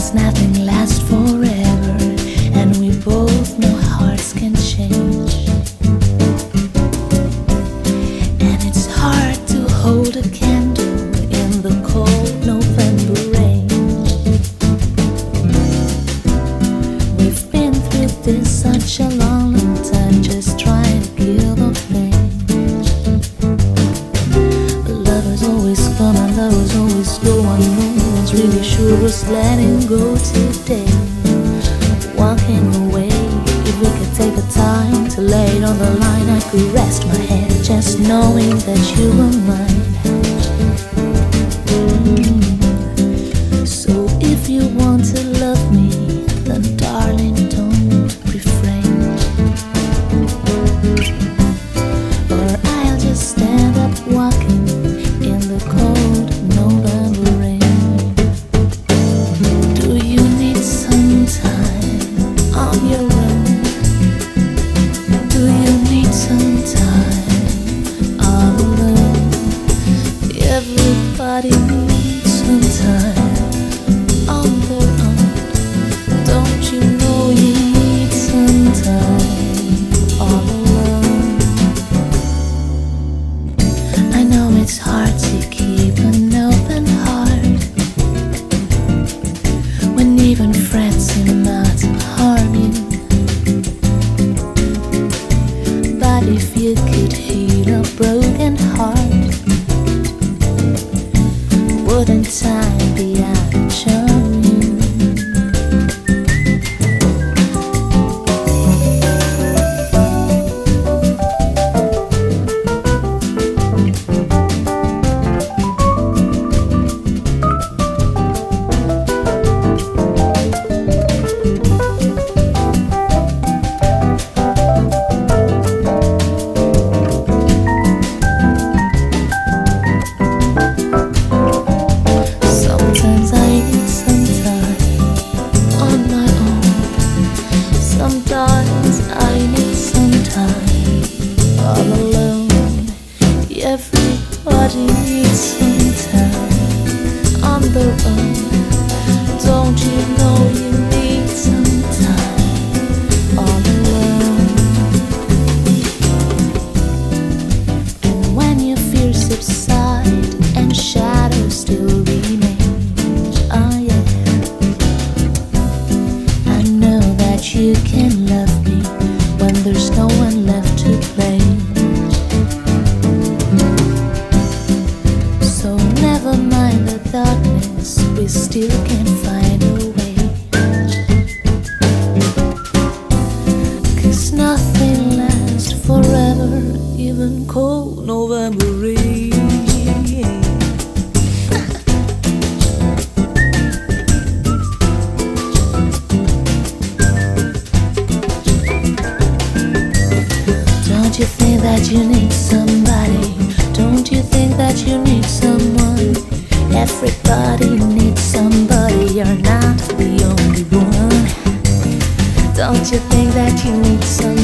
Cause nothing lasts forever And we both know hearts can change. And it's hard to hold a candle In the cold November rain. We've been through this such a long, long time Just trying to feel the pain. But love is always come and lovers always going on really sure was letting go today. Walking away, if we could take the time to lay it on the line, I could rest my head just knowing that you were mine. everybody and shadows still remain. Oh, yeah. I know that you can love me when there's no one left to. So never mind the darkness, we still can find a nothing even cold November rain. Don't you think that you need somebody? Don't you think that you need someone? Everybody needs somebody, you're not the only one. Don't you think that you need someone?